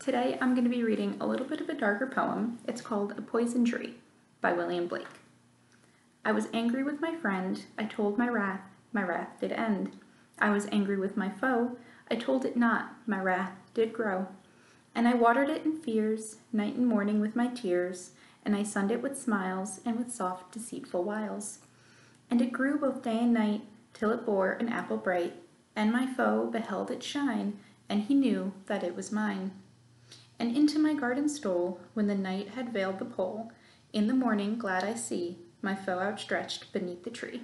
Today I'm going to be reading a little bit of a darker poem. It's called A Poison Tree by William Blake. I was angry with my friend, I told my wrath, my wrath did end. I was angry with my foe, I told it not, my wrath did grow. And I watered it in fears, night and morning with my tears, and I sunned it with smiles and with soft deceitful wiles. And it grew both day and night, till it bore an apple bright, and my foe beheld it shine, and he knew that it was mine. And into my garden stole, when the night had veiled the pole. In the morning glad I see my foe outstretched beneath the tree.